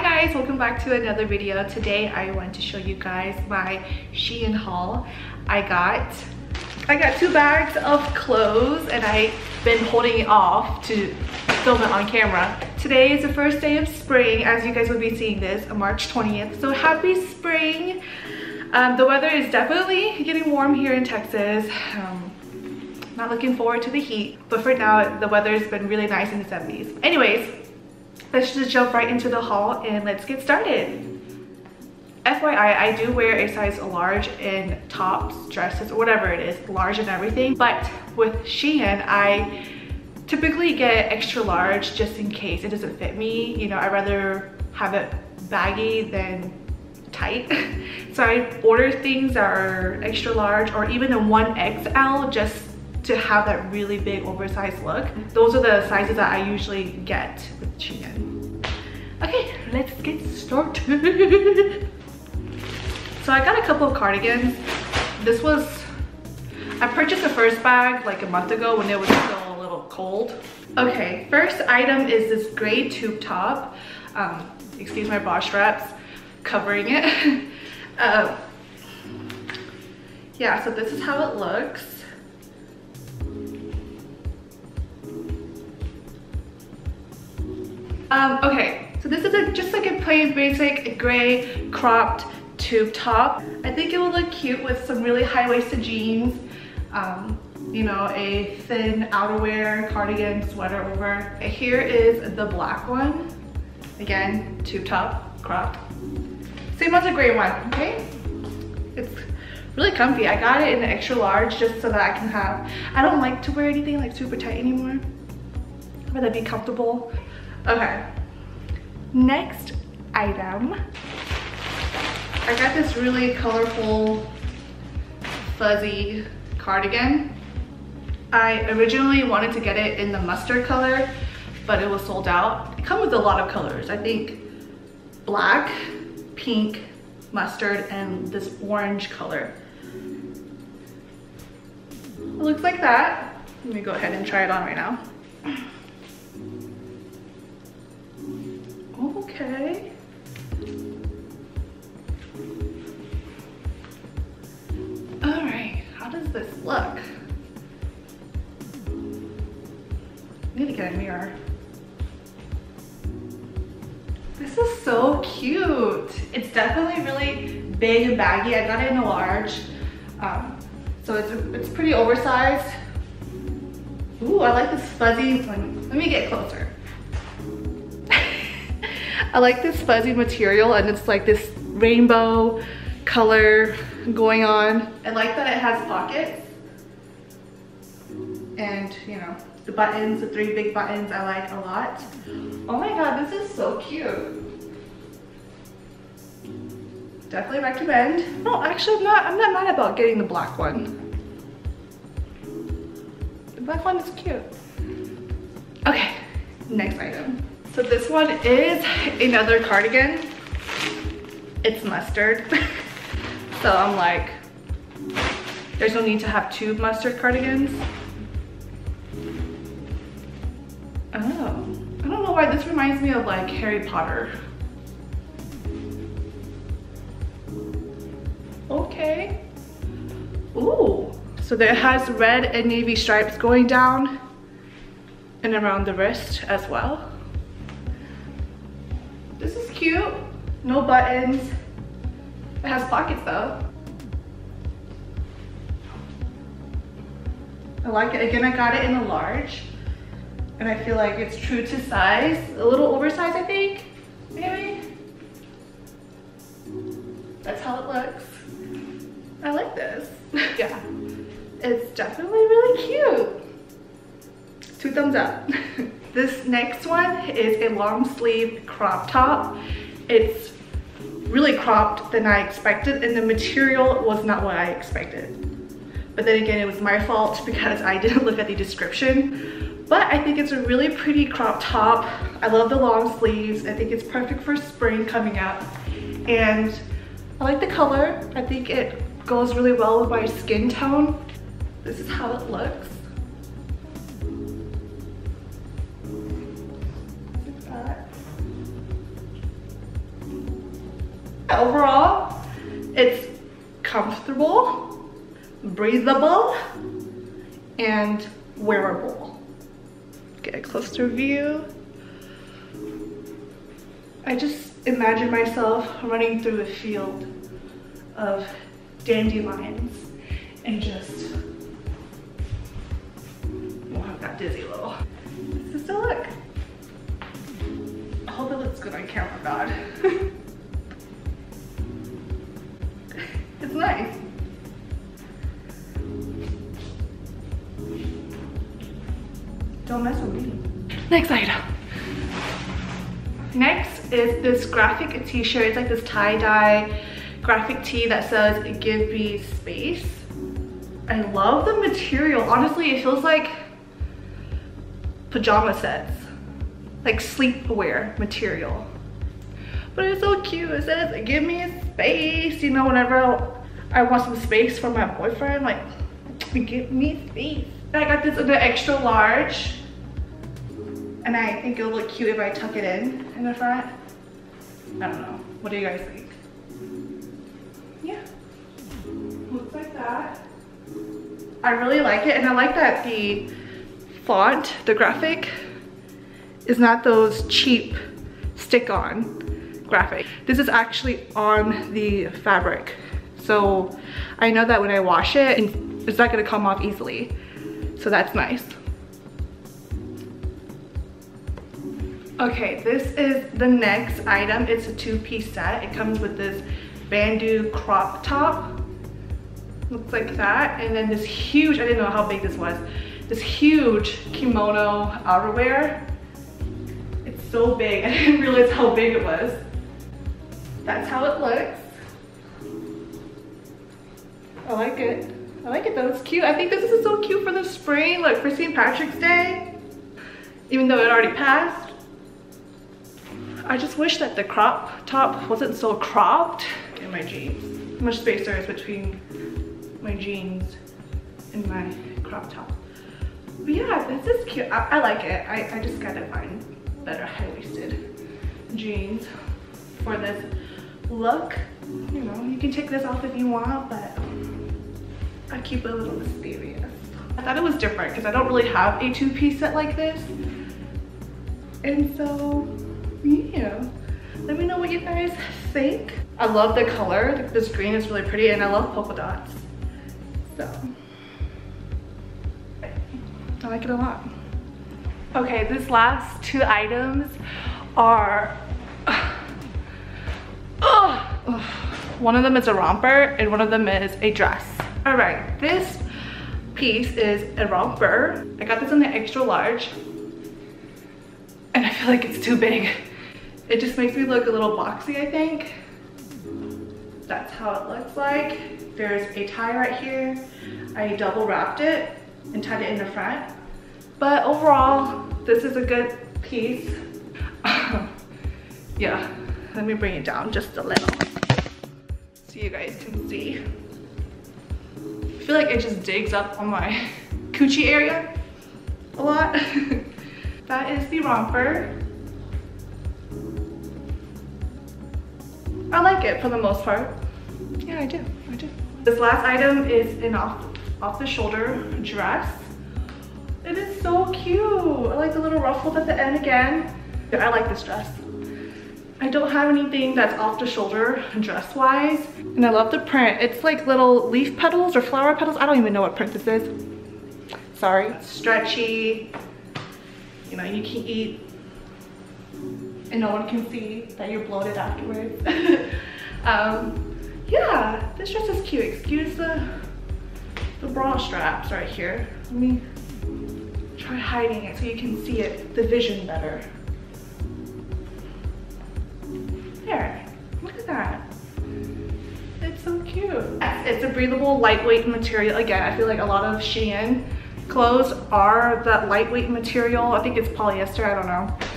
Hi guys, welcome back to another video. Today I want to show you guys my Shein haul. I got I got two bags of clothes and I've been holding it off to film it on camera. Today is the first day of spring as you guys will be seeing this March 20th. So happy spring. Um, the weather is definitely getting warm here in Texas. Um, not looking forward to the heat, but for now the weather's been really nice in the 70s. Anyways, let's just jump right into the haul and let's get started. FYI, I do wear a size large in tops, dresses, whatever it is, large and everything. But with Shein, I typically get extra large just in case it doesn't fit me. You know, I'd rather have it baggy than tight. so I order things that are extra large or even a 1XL just to have that really big oversized look. Those are the sizes that I usually get with Shein. Okay, let's get started. so I got a couple of cardigans. This was, I purchased the first bag like a month ago when it was still a little cold. Okay, first item is this gray tube top. Um, excuse my bra straps covering it. uh, yeah, so this is how it looks. Um, okay, so this is a, just like a plain basic gray cropped tube top. I think it would look cute with some really high-waisted jeans, um, you know, a thin outerwear, cardigan, sweater over. Here is the black one. Again, tube top, cropped. Same as the gray one, okay? It's really comfy. I got it in extra large just so that I can have, I don't like to wear anything like super tight anymore. I'd rather be comfortable Okay. Next item. I got this really colorful, fuzzy cardigan. I originally wanted to get it in the mustard color, but it was sold out. It comes with a lot of colors. I think black, pink, mustard, and this orange color. It looks like that. Let me go ahead and try it on right now. Okay. All right, how does this look? I need to get a mirror. This is so cute. It's definitely really big and baggy. I got it in a large. Um, so it's, it's pretty oversized. Ooh, I like this fuzzy, let me get closer. I like this fuzzy material and it's like this rainbow color going on. I like that it has pockets and you know, the buttons, the three big buttons I like a lot. Oh my God, this is so cute. Definitely recommend. No, actually I'm not, I'm not mad about getting the black one. The black one is cute. Okay, next item. So this one is another cardigan. It's mustard. so I'm like, there's no need to have two mustard cardigans. Oh, I don't know why this reminds me of like Harry Potter. Okay. Ooh, so there has red and navy stripes going down and around the wrist as well No buttons. It has pockets though. I like it. Again, I got it in a large. And I feel like it's true to size. A little oversized, I think. Maybe. That's how it looks. I like this. yeah. It's definitely really cute. Two thumbs up. This next one is a long sleeve crop top. It's really cropped than I expected and the material was not what I expected. But then again, it was my fault because I didn't look at the description. But I think it's a really pretty crop top. I love the long sleeves. I think it's perfect for spring coming up. And I like the color. I think it goes really well with my skin tone. This is how it looks. Overall, it's comfortable, breathable, and wearable. Get a closer view. I just imagine myself running through a field of dandelions and just, oh, I got dizzy a little. This is the look. I hope it looks good on camera, God. Don't mess with me. Next item. Next is this graphic t-shirt. It's like this tie-dye graphic tee that says give me space. I love the material. Honestly, it feels like pajama sets. Like sleepwear material. But it's so cute. It says give me space. You know, whenever I want some space for my boyfriend, like give me space. I got this in the extra large and I think it'll look cute if I tuck it in in the front. I don't know. What do you guys think? Yeah. Looks like that. I really like it and I like that the font, the graphic, is not those cheap stick-on graphic. This is actually on the fabric. So I know that when I wash it, it's not gonna come off easily. So that's nice. Okay, this is the next item. It's a two-piece set. It comes with this bandeau crop top. Looks like that. And then this huge, I didn't know how big this was, this huge kimono outerwear. It's so big. I didn't realize how big it was. That's how it looks. I like it. I like it though, it's cute. I think this is so cute for the spring, like for St. Patrick's Day. Even though it already passed. I just wish that the crop top wasn't so cropped in my jeans. How much space there is between my jeans and my crop top. But yeah, this is cute. I, I like it. I, I just gotta find better high-waisted jeans for this look. You know, you can take this off if you want, but I keep it a little mysterious. I thought it was different because I don't really have a two-piece set like this. And so yeah. Let me know what you guys think. I love the color. This green is really pretty and i love polka dots. So i like it a lot. Okay these last two items are oh, one of them is a romper and one of them is a dress. All right this piece is a romper. I got this in the extra large and i feel like it's too big it just makes me look a little boxy, I think. That's how it looks like. There's a tie right here. I double wrapped it and tied it in the front. But overall, this is a good piece. yeah, let me bring it down just a little so you guys can see. I feel like it just digs up on my coochie area a lot. that is the romper. I like it for the most part. Yeah, I do, I do. This last item is an off, off the shoulder dress. It is so cute. I like the little ruffles at the end again. I like this dress. I don't have anything that's off the shoulder dress wise. And I love the print. It's like little leaf petals or flower petals. I don't even know what print this is. Sorry. Stretchy. You know, you can eat and no one can see that you're bloated afterwards. um, yeah, this dress is cute. Excuse the, the bra straps right here. Let me try hiding it so you can see it, the vision better. There, look at that. It's so cute. It's a breathable, lightweight material. Again, I feel like a lot of Shein clothes are that lightweight material. I think it's polyester, I don't know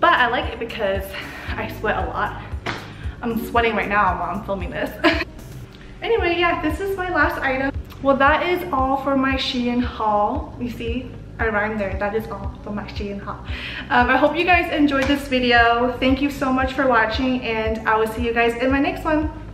but I like it because I sweat a lot. I'm sweating right now while I'm filming this. anyway, yeah, this is my last item. Well, that is all for my Shein haul. You see, I rhymed there. That is all for my Shein haul. Um, I hope you guys enjoyed this video. Thank you so much for watching and I will see you guys in my next one.